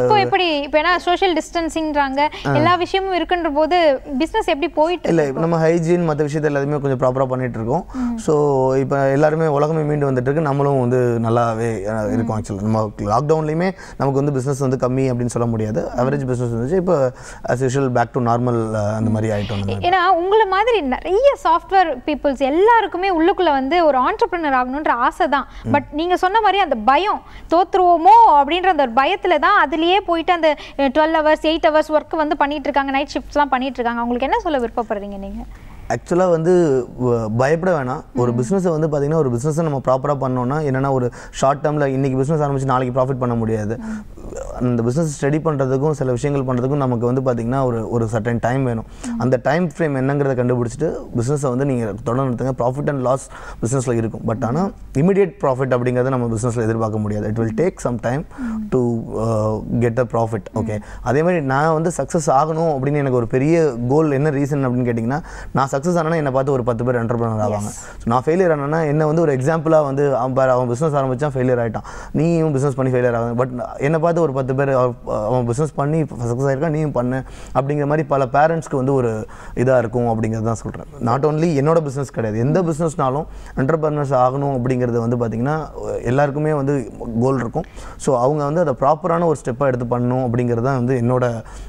இப்போ எப்படி இப்போ ஏன்னா சோஷியல் டிஸ்டன்சிங்றாங்க எல்லா விஷயமும் இருக்குன்ற போது பிசினஸ் எப்படி போயிட்டு இல்லை நம்ம ஹைஜீன் மற்ற விஷயத்தை எல்லாத்தையுமே கொஞ்சம் ப்ராப்பராக பண்ணிட்டு இருக்கோம் ஸோ இப்போ எல்லாருமே உலகமே மீண்டு வந்துட்டு இருக்கு நம்மளும் வந்து நல்லாவே இருக்கோம் ஆக்சுவலாக நம்ம லாக்டவுன்லையுமே நமக்கு வந்து பிஸ்னஸ் வந்து கம்மி அப்படின்னு சொல்ல முடியாது. அவரேஜ் பிஸ்னஸ் இருந்துச்சு இப்போ as usual back to normal அந்த மாதிரி ஆகிட்டோம் ஏன்னா உங்களை மாதிரி நிறைய சாஃப்ட்வேர் பீப்புள்ஸ் எல்லாருக்குமே உள்ளுக்குள்ள வந்து ஒரு ஆண்டர்பிரினர் ஆகணுன்ற ஆசை தான். பட் நீங்க சொன்ன மாதிரி அந்த பயம் தோத்துருவோமோ அப்படின்ற அந்த ஒரு பயத்துல தான் அதுலயே போயிட்டு அந்த twelve hours eight hours work வந்து பண்ணிட்டு இருக்காங்க நைட் ஷிஃப்ட்ஸ்லாம் பண்ணிட்டு இருக்காங்க அவங்களுக்கு என்ன சொல்ல விருப்பப்படுறீங்க நீங்க? ஆக்சுவலாக வந்து பயப்பட வேணாம். ஒரு பிஸ்னஸை வந்து பார்த்தீங்கன்னா ஒரு பிஸ்னஸை நம்ம ப்ராப்பராக பண்ணோம்னா என்னன்னா ஒரு ஷார்ட் டேர்மில் இன்னைக்கு பிஸ்னஸ் ஆரம்பிச்சு நாளைக்கு ப்ராஃபிட் பண்ண முடியாது. அந்த பிஸ்னஸ் ஸ்டடி பண்ணுறதுக்கும் சில விஷயங்கள் பண்ணுறதுக்கும் நமக்கு வந்து பார்த்தீங்கன்னா ஒரு ஒரு சர்டன் டைம் வேணும். அந்த டைம் ஃப்ரேம் என்னங்கிறத கண்டுபிடிச்சிட்டு பிஸ்னஸை வந்து நீங்கள் தொடர்ந்து நடத்துங்க. ப்ராஃபிட் அண்ட் லாஸ் பிஸ்னஸில் இருக்கும். பட் ஆனால் இமிடியேட் ப்ராஃபிட் அப்படிங்கிறத நம்ம பிஸ்னஸில் எதிர்பார்க்க முடியாது. It will take some time to get a profit okay அதே மாதிரி நான் வந்து சக்ஸஸ் ஆகணும் அப்படின்னு எனக்கு ஒரு பெரிய கோல் என்ன ரீசன் அப்படின்னு கேட்டிங்கன்னா நான் சக்ஸஸ் ஆனா என்னை பார்த்து ஒரு பத்து பேர் என்டர்பிரனர் ஆவாங்க. ஸோ நான் ஃபெயிலியர் ஆனா என்ன வந்து ஒரு எக்ஸாம்பிளாக வந்து அவன் பிஸ்னஸ் ஆரம்பிச்சான் ஃபெயிலியர் ஆகிட்டான் நீயும் பிஸ்னஸ் பண்ணி ஃபெயிலியர் ஆகும் பட் என்னை பார்த்து ஒரு பத்து பேர் அவ- அவன் பிஸ்னஸ் பண்ணி சக்ஸஸ் ஆயிருக்கான் நீயும் பண்ணு. அப்படிங்கிற மாதிரி பல பேரண்ட்ஸ்க்கு வந்து ஒரு இதாக இருக்கும் அப்படிங்கிறது தான் சொல்கிறேன் நாட் ஓன்லி என்னோட பிஸ்னஸ் கிடையாது எந்த பிஸ்னஸ்னாலும் என்டர்பிரனர்ஸ் ஆகணும் அப்படிங்கிறது வந்து பார்த்திங்கன்னா எல்லாருக்குமே வந்து கோல் இருக்கும். ஸோ அவங்க வந்து அதை ப்ராப்பரான ஒரு ஸ்டெப்பாக எடுத்து பண்ணணும் அப்படிங்கிறது தான் வந்து என்னோட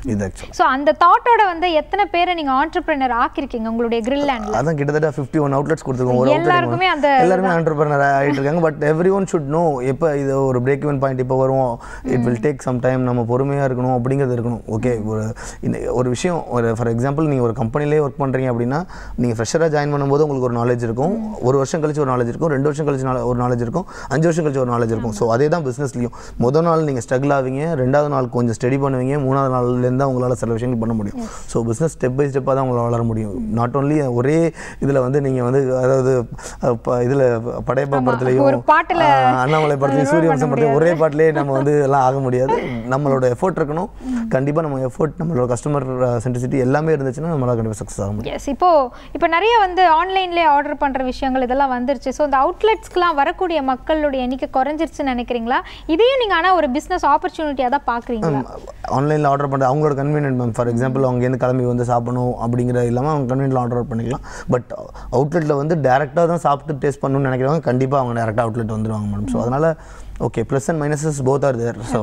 இது ஆக்சுவல் ஸோ அந்த தாட்டோட வந்து எத்தனை பேரை நீங்க ஆண்டர்பிரினர் ஆக்கியிருக்கீங்க உங்களுடைய கிரில் லேண்ட்ல அதான் கிட்டத்தட்ட ஃபிஃப்டி ஒன் அவுட்லெட்ஸ் கொடுத்துருக்கோம் ஒரு எல்லாருக்குமே அந்த எல்லாருமே ஆண்டர்பிரினர் ஆகிட்டு இருக்காங்க but every one should know எப்போ இது ஒரு பிரேக் இவன் பாயிண்ட் இப்போ வரும் it will take some time நம்ம பொறுமையாக இருக்கணும் அப்படிங்கிறது இருக்கணும். ஓகே ஒரு இந்த ஒரு விஷயம் ஒரு ஃபார் எக்ஸாம்பிள் நீங்கள் ஒரு கம்பெனிலே ஒர்க் பண்ணுறீங்க அப்படின்னா நீங்கள் ஃப்ரெஷராக ஜாயின் பண்ணும்போது உங்களுக்கு ஒரு நாலேஜ் இருக்கும். ஒரு வருஷம் கழிச்சு ஒரு நாலேஜ் இருக்கும் ரெண்டு வருஷம் கழிச்சு ஒரு நாலேஜ் இருக்கும் அஞ்சு வருஷம் கழிச்சு ஒரு நாலேஜ் இருக்கும். ஸோ அதே தான் பிஸ்னஸ்லையும் முதல் நாள் நீங்கள் ஸ்ட்ரகிள் ஆவீங்க ரெண்டாவது நாள் கொஞ்சம் ஸ்டடி பண்ணுவீங்க மூணாவது நாள்லேருந்து உங்களால் சில விஷயங்கள் பண்ண முடியும். ஸோ பிஸ்னஸ் ஸ்டெப் பை ஸ்டெப்பாக தான் உங்களால் வளர முடியும். நாட் ஓன்லி ஒரே இதில் வந்து நீங்கள் வந்து அதாவது இதில் படையப்பா படத்துலையும் ஒரு பாட்டுல ஆஹ், அண்ணாமலை படத்துலையும் சூரிய வம்சம் படத்துலையும் ஒரே பாட்டிலே நம்ம வந்து எல்லாம் ஆக முடியாது. நம்மளோட எஃபோர்ட் இருக்கணும். கண்டிப்பாக நம்ம எஃபோர்ட் நம்மளோட கஸ்டமர் சென்டிசிட்டி எல்லாமே இருந்துச்சுன்னா நம்மளால் கண்டிப்பாக சக்ஸஸ் ஆக முடியும். எஸ் இப்போ இப்போ நிறைய வந்து ஆன்லைன்லேயே ஆர்டர் பண்ற விஷயங்கள் இதெல்லாம் வந்துருச்சு. ஸோ இந்த அவுட்லெட்ஸ்க்குலாம் வரக்கூடிய மக்களுடைய எண்ணிக்கை குறைஞ்சிருச்சுன்னு நினைக்கிறீங்களா? இதையும் நீங்க ஆனா ஒரு பிசினஸ் ஆப்பர்ச்சுனிட்டியாக தான் பார்க்குறீங்களா ஆன்லைனில் ஆர்டர் பண்ணுறது அவங்களோட கன்வீனியன்ட் மேம் ஃபார் எக்ஸாம்பிள் அவங்க எந்த கிளம்பி வந்து சாப்பிடணும் அப்படிங்கிற இல்லாமல் அவங்க கன்வீனியில் ஆர்டர் பண்ணிக்கலாம். பட் அவுட்லெட்டில் வந்து டேரெக்டாக தான் சாப்பிட்டு டேஸ்ட் பண்ணணும்னு நினைக்கிறவங்க கண்டிப்பாக அவங்க டேரெக்டாக அவுட்லெட் வந்துருவாங்க மேடம் ஸோ அதனால் okay plus and minuses both are there so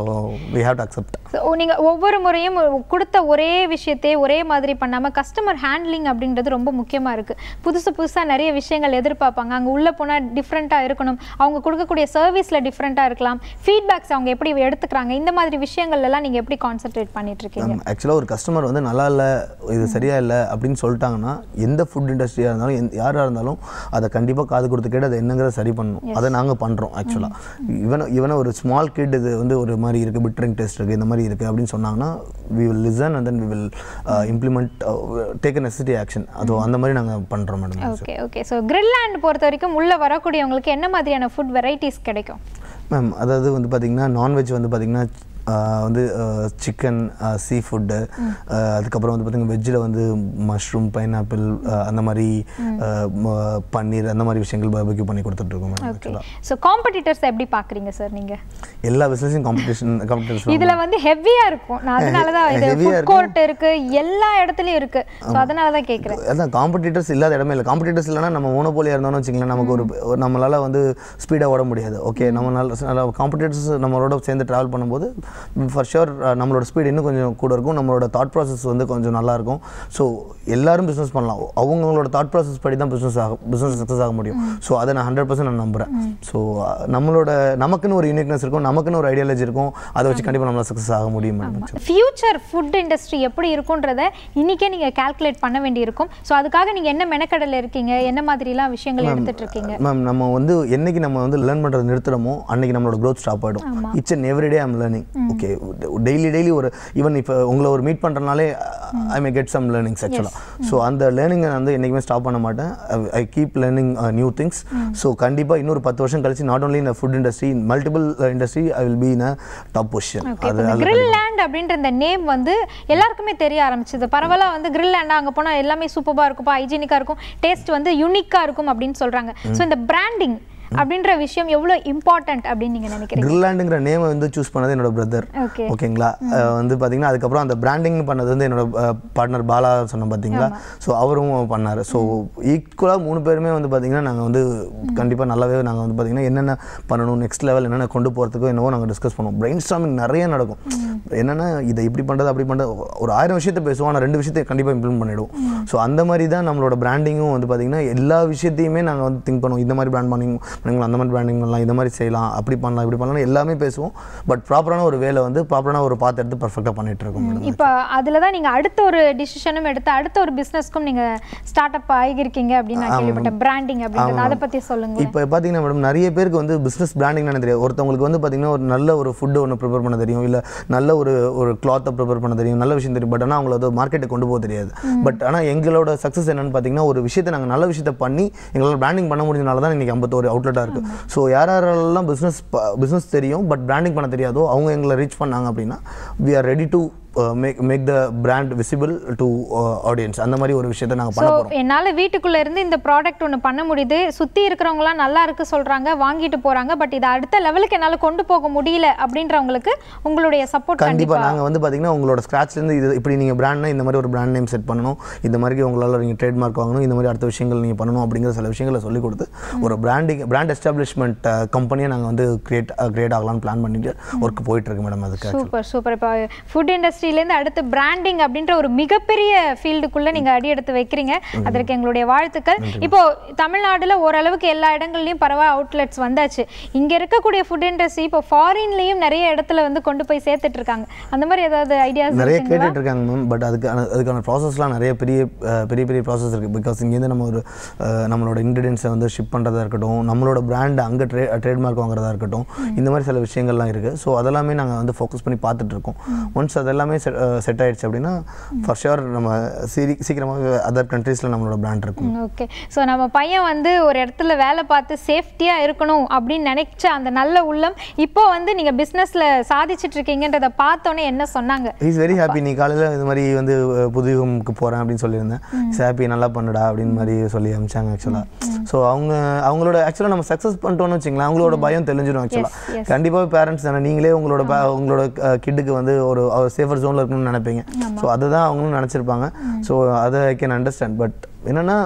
we have to accept so நீங்க ஒவ்வொரு முறையும் கொடுத்த ஒரே விஷயத்தை ஒரே மாதிரி பண்ணாம கஸ்டமர் ஹேண்ட்லிங் அப்படின்றது ரொம்ப முக்கியமா இருக்கு. புதுசு புதுசா நிறைய விஷயங்கள் எதிர்பார்ப்பாங்க. அங்க உள்ள போனா டிஃப்ரெண்ட்டாக இருக்கணும். அவங்க கொடுக்கக்கூடிய சர்வீஸ்ல டிஃப்ரெண்ட்டாக இருக்கலாம். ஃபீட்பேக்ஸ் அவங்க எப்படி எடுத்துக்கிறாங்க? இந்த மாதிரி விஷயங்கள் எல்லாம் நீங்க எப்படி கான்சென்ட்ரேட் பண்ணிட்டு இருக்கீங்க ஆக்சுவலாக ஒரு கஸ்டமர் வந்து நல்லா இல்லை இது சரியா இல்லை அப்படின்னு சொல்லிட்டாங்கன்னா எந்த ஃபுட் இண்டஸ்ட்ரியாக இருந்தாலும் யாராக இருந்தாலும் அதை கண்டிப்பாக காது கொடுத்து கேட்டு அதை என்னங்கிறத சரி பண்ணணும். அதை நாங்கள் பண்ணுறோம் ஆக்சுவலாக இவன் இவனை ஒரு ஸ்மால் கிட் இது வந்து ஒரு மாதிரி இருக்குது பிட்ரிங் டெஸ்ட் இருக்குது இந்த மாதிரி இருக்குது அப்படின்னு சொன்னாங்கன்னா we will listen and then we will implement take necessity action அது அந்த மாதிரி நாங்கள் பண்ணுறோம் madam okay okay so grill land பொறுத்த வரைக்கும் உள்ள வரக்கூடியவங்களுக்கு என்ன மாதிரியான ஃபுட் வெரைட்டிஸ் கிடைக்கும்? மேம் அதாவது வந்து பார்த்தீங்கன்னா நான்வெஜ் வந்து பார்த்தீங்கன்னா வந்து சிக்கன் சீ ஃபுட்டு அதுக்கப்புறம் வந்து பார்த்தீங்கன்னா வெஜ்ஜில் வந்து மஷ்ரூம் பைனாப்பிள் அந்த மாதிரி பன்னீர் அந்த மாதிரி விஷயங்கள் பர்பக்யூ பண்ணி கொடுத்துட்ருக்கோம் மேம் ஆக்சுவலாக ஸோ காம்படிட்டர்ஸ் எப்படி பார்க்குறீங்க சார் நீங்க? எல்லா பிஸ்னஸையும் காம்படிஷன் காம்படிட்டர்ஸ் இதுல வந்து ஹெவியா இருக்கும். நான் அதனால தான் இது ஃபுட் கோர்ட் இருக்கு எல்லா இடத்துலயும் இருக்கு. ஸோ அதனால தான் கேட்குறேன் அதான் காம்படிட்டர்ஸ் இல்லாத இடமே இல்லை. காம்படிட்டர்ஸ் இல்லைனா நம்ம மோனோபோலியாக இருந்தோம்னு வச்சுங்களேன் நமக்கு ஒரு ஒரு நம்மளால் வந்து ஸ்பீடாக ஓட முடியாது. ஓகே நம்ம நல்ல காம்படிட்டர்ஸ் நம்மளோட சேர்ந்து ட்ராவல் பண்ணும்போது ஃபார் ஷுர் நம்மளோட ஸ்பீட் இன்னும் கொஞ்சம் கூட இருக்கும். நம்மளோட தாட் ப்ராசஸ் வந்து கொஞ்சம் நல்லா இருக்கும். ஸோ எல்லாரும் பிஸ்னஸ் பண்ணலாம். அவங்கவுங்களோட தாட் ப்ராசஸ் படி தான் பிஸ்னஸ் ஆகும் பிஸ்னஸ் சக்ஸஸ் ஆக முடியும். ஸோ அதை நான் ஹண்ட்ரட் பர்சன்ட் நான் நம்புகிறேன் ஸோ நம்மளோட நமக்குன்னு ஒரு யூனிக்னஸ் இருக்கும். நமக்குன்னு ஒரு ஐடியாலஜி இருக்கும். அதை வச்சு கண்டிப்பாக நம்மளால் சக்ஸஸ் ஆக முடியும் ஃபியூச்சர் ஃபுட் இண்டஸ்ட்ரி எப்படி இருக்குன்றத இன்னைக்கே நீங்க கால்குலேட் பண்ண வேண்டியிருக்கும். ஸோ அதுக்காக நீங்க என்ன மெனக்கடல இருக்கீங்க? என்ன மாதிரிலாம் விஷயங்கள் எடுத்துட்டு இருக்கீங்க? மேம் நம்ம வந்து என்னைக்கு நம்ம வந்து லேர்ன் பண்ணுறது நிறுத்துறோமோ அன்னைக்கு நம்மளோட growth ஸ்டாப் ஆகிடும் it's and everyday I'm learning okay daily daily ஒரு ஈவன் இப்போ உங்களை ஒரு meet பண்ணுறனாலே I may get some learnings ஆக்சுவலாக ஸோ அந்த லேர்னிங்கை வந்து என்றைக்குமே ஸ்டாப் பண்ண மாட்டேன். I keep learning new things so கண்டிப்பாக இன்னொரு பத்து வருஷம் கழிச்சு not only in food industry multiple industry I will be in a top position okay இப்போ இந்த கிரில் லேண்ட் அப்படின்ற இந்த நேம் வந்து எல்லாருக்குமே தெரிய ஆரம்பிச்சது. பரவாயில்ல வந்து கிரில் லேண்ட் அங்கே போனால் எல்லாமே சூப்பராக இருக்கும்ப்பா ஹைஜீனிக்காக இருக்கும். டேஸ்ட் வந்து யூனிக்காக இருக்கும் அப்படின்னு சொல்றாங்க. ஸோ இந்த பிராண்டிங் அப்படின்ற விஷயம் எவ்வளோ இம்பார்ட்டன்ட் அப்படின்னு நீங்க நினைக்கிறீங்க? கிரில்லாண்டுங்கிற நேமை வந்து சூஸ் பண்ணது என்னோட பிரதர் ஓகே ஓகேங்களா வந்து பார்த்தீங்கன்னா அதுக்கப்புறம் அந்த பிராண்டிங் பண்ணது வந்து என்னோட பார்ட்னர் பாலா சொன்னோம் பார்த்தீங்களா ஸோ அவரும் பண்ணார். ஸோ ஈக்குவலாக மூணு பேருமே வந்து பார்த்தீங்கன்னா நாங்கள் வந்து கண்டிப்பாக நல்லாவே நாங்கள் வந்து பார்த்தீங்கன்னா என்னென்ன பண்ணணும் நெக்ஸ்ட் லெவல் என்னென்ன கொண்டு போகிறதுக்கோ என்னவோ நாங்கள் டிஸ்கஸ் பண்ணுவோம். பிரெயின் ஸ்டாமிங் நிறைய நடக்கும். என்னென்னா இதை இப்படி பண்ணுறது அப்படி பண்ணுறது ஒரு ஆயிரம் விஷயத்தை பேசுவோம் ஆனால் ரெண்டு விஷயத்தை கண்டிப்பாக இம்ப்ளிமெண்ட் பண்ணிடுவோம். ஸோ அந்த மாதிரி தான் நம்மளோட பிராண்டிங்கும் வந்து பார்த்தீங்கன்னா எல்லா விஷயத்தையுமே நாங்கள் வந்து திங்க் பண்ணுவோம். இந்த மாதிரி பிராண்ட் பண்ணி பண்ணுங்களா அந்த மாதிரி பிராண்டிங் பண்ணலாம் இந்த மாதிரி செய்யலாம் அப்படி பண்ணலாம் இப்படி பண்ணலாம் எல்லாமே பேசுவோம். பட் ப்ராப்பரான ஒரு வேலை வந்து ப்ராப்பரான ஒரு பாத்து எடுத்து பர்ஃபெக்டாக பண்ணிட்டு இருக்கோம் இப்போ அதில் தான் நீங்கள் அடுத்த ஒரு டிசிஷனும் எடுத்து அடுத்த ஒரு பிஸ்னஸ்க்கும் நீங்கள் ஸ்டார்ட் அப் ஆகியிருக்கீங்க அப்படின்னு நான் கேள்விப்பட்டேன். பிராண்டிங் அப்படின்றது அதை பற்றி சொல்லுங்க இப்போ பார்த்தீங்கன்னா மேடம் நிறைய பேருக்கு வந்து பிஸ்னஸ் பிராண்டிங் தெரியும் ஒருத்தவங்களுக்கு வந்து பார்த்தீங்கன்னா ஒரு நல்ல ஒரு ஃபுட்டு ஒன்று ப்ரிப்பேர் பண்ண தெரியும் இல்லை நல்ல ஒரு ஒரு கிளாத்தை ப்ரிப்பேர் பண்ண தெரியும் நல்ல விஷயம் தெரியும். பட் ஆனால் அவங்கள வந்து மார்க்கெட்டை கொண்டு போக தெரியாது. பட் ஆனால் எங்களோட சக்ஸஸ் என்னன்னு பார்த்தீங்கன்னா ஒரு விஷயத்தை நாங்கள் நல்ல விஷயத்தை பண்ணி எங்களால் பிராண்டிங் பண்ண முடிஞ்சனால தான் இன்றைக்கி ஐம்பத்தோரு அவுட்லெட்டாக இருக்குது ஸோ யார் யாரெல்லாம் பிஸ்னஸ் பிஸ்னஸ் தெரியும் பட் பிராண்டிங் பண்ண தெரியாதோ அவங்க எங்களை ரீச் பண்ணாங்க அப்படின்னா we are ready to make make the brand visible to audience அந்த மாதிரி ஒரு விஷயத்தை நாங்கள் பண்ண போகிறோம் என்னால் வீட்டுக்குள்ளே இருந்து இந்த ப்ராடக்ட் ஒன்று பண்ண முடியுது. சுற்றி இருக்கிறவங்களாம் நல்லா இருக்கு சொல்கிறாங்க வாங்கிட்டு போகிறாங்க பட் இதை அடுத்த லெவலுக்கு என்னால் கொண்டு போக முடியல அப்படின்றவங்களுக்கு உங்களுடைய சப்போர்ட் கண்டிப்பா. கண்டிப்பாக நாங்க வந்து பாத்தீங்கன்னா உங்களோட ஸ்க்ராட்ச்ல இருந்து இது இப்படி நீங்க பிராண்ட்னா இந்த மாதிரி ஒரு பிராண்ட் நேம் செட் பண்ணணும். இந்த மாதிரி உங்களால நீங்க ட்ரேட்மார்க் வாங்கணும். இந்த மாதிரி அடுத்த விஷயங்கள் நீங்க பண்ணணும் அப்படிங்கிற சில விஷயங்களை சொல்லி கொடுத்து ஒரு பிராண்டிங் பிராண்ட் எஸ்டாப்ளிஷ்மெண்ட் கம்பெனியை நாங்க வந்து கிரியேட் கிரியேட் ஆகலாம்னு பிளான் பண்ணிட்டு ஒர்க் போயிட்டு இருக்கு மேடம் அதுக்கு சூப்பர் சூப்பர் இப்போ ஃபுட் இண்டஸ்ட்ரி இண்டஸ்ட்ரியிலேருந்து அடுத்து பிராண்டிங் அப்படின்ற ஒரு மிகப்பெரிய ஃபீல்டுக்குள்ள நீங்க அடி எடுத்து வைக்கிறீங்க. அதற்கு எங்களுடைய வாழ்த்துக்கள். இப்போ தமிழ்நாடுல ஓரளவுக்கு எல்லா இடங்கள்லயும் பரவாயில்ல அவுட்லெட்ஸ் வந்தாச்சு. இங்க இருக்கக்கூடிய ஃபுட் இண்டஸ்ட்ரி இப்போ ஃபாரின்லயும் நிறைய இடத்துல வந்து கொண்டு போய் சேர்த்துட்டு இருக்காங்க அந்த மாதிரி ஏதாவது ஐடியாஸ் நிறைய கேட்டுட்டு இருக்காங்க மேம் பட் அதுக்கான அதுக்கான ப்ராசஸ்லாம் நிறைய பெரிய பெரிய பெரிய ப்ராசஸ் இருக்குது பிகாஸ் இங்கேருந்து நம்ம ஒரு நம்மளோட இன்க்ரீடியன்ஸை வந்து ஷிப் பண்ணுறதா இருக்கட்டும் நம்மளோட பிராண்ட் அங்கே ட்ரே ட்ரேட்மார்க் வாங்குறதா இருக்கட்டும் இந்த மாதிரி சில விஷயங்கள்லாம் இருக்குது ஸோ அதெல்லாமே நாங்கள் வந்து ஃபோக்கஸ் பண்ணி பார்த்துட்டு இருக்கோம் ஒன்ஸ் அதெல்லாமே செட் ஆயிடுச்சு அப்படின்னா ஃபார் ஷுர் நம்ம சீரி சீக்கிரமாக அதர் கண்ட்ரீஸில் நம்மளோட பிராண்ட் இருக்கும். ஓகே ஸோ நம்ம பையன் வந்து ஒரு இடத்துல வேலை பார்த்து சேஃப்டியாக இருக்கணும் அப்படின்னு நினைச்ச அந்த நல்ல உள்ளம் இப்போ வந்து நீங்கள் பிஸ்னஸில் சாதிச்சிட்டு இருக்கீங்கன்றதை பார்த்தோன்னே என்ன சொன்னாங்க? இஸ் வெரி ஹாப்பி நீ காலையில் இது மாதிரி வந்து புதுயுகம்க்கு போகிறேன் அப்படின்னு சொல்லியிருந்தேன். இஸ் ஹாப்பி நல்லா பண்ணுடா அப்படின்னு மாதிரி சொல்லி அமிச்சாங்க ஆக்சுவலாக ஸோ அவங்க அவங்களோட ஆக்சுவலாக நம்ம சக்ஸஸ் பண்ணிட்டோம்னு வச்சுங்களேன் அவங்களோட பயம் தெளிஞ்சிடும் ஆக்சுவலாக. கண்டிப்பாக பேரண்ட்ஸ் தானே. நீங்களே உங்களோட உங்களோட கிட்டுக்கு வந்து ஒரு ஒரு சேஃபர் ஜோனில் இருக்கணும்னு நினைப்பீங்க. ஸோ அதுதான் அவங்களும் நினச்சிருப்பாங்க. ஸோ அதை ஐ கேன் அண்டர்ஸ்டாண்ட் பட் என்னன்னா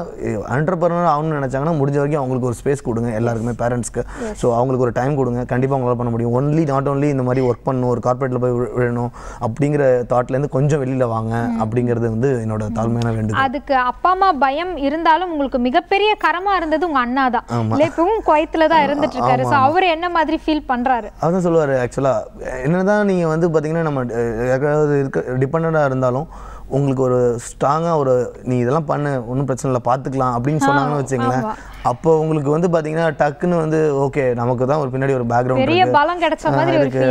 ஆண்டர்பர்னர் ஆகணும்னு நினைச்சாங்கன்னா முடிஞ்ச வரைக்கும் அவங்களுக்கு ஒரு ஸ்பேஸ் கொடுங்க எல்லாருக்குமே பேரண்ட்ஸ்க்கு ஸோ அவங்களுக்கு ஒரு டைம் கொடுங்க. கண்டிப்பாக அவங்களால பண்ண முடியும். ஒன்லி நாட் only இந்த மாதிரி ஒர்க் பண்ணணும் ஒரு கார்பரேட்டில் போய் விழணும் அப்படிங்கிற தாட்லேருந்து கொஞ்சம் வெளியில் வாங்க அப்படிங்கிறது வந்து என்னோட தாழ்மையான வேண்டுகோள். அதுக்கு அப்பா அம்மா பயம் இருந்தாலும் உங்களுக்கு மிகப்பெரிய கரமா இருந்தது உங்க அண்ணா தான். இல்லை இப்பவும் குவைத்துல தான் இருந்துட்டு இருக்காரு. ஸோ அவர் என்ன மாதிரி ஃபீல் பண்றாரு? அதான் சொல்லுவார் ஆக்சுவலாக என்னதான் நீங்கள் வந்து பார்த்தீங்கன்னா நம்ம யாருக்காவது இருக்க டிபெண்ட்டாக இருந்தாலும் உங்களுக்கு ஒரு ஸ்ட்ராங்காக ஒரு நீ இதெல்லாம் பண்ணு ஒன்றும் பிரச்சனை இல்லை பார்த்துக்கலாம் அப்படின்னு சொன்னாங்கன்னு வச்சுங்களேன் அப்போ உங்களுக்கு வந்து பார்த்தீங்கன்னா டக்குன்னு வந்து ஓகே நமக்கு தான் ஒரு பின்னாடி ஒரு பேக்ரவுண்ட் பெரிய பலம் கிடைச்ச மாதிரி இருக்கு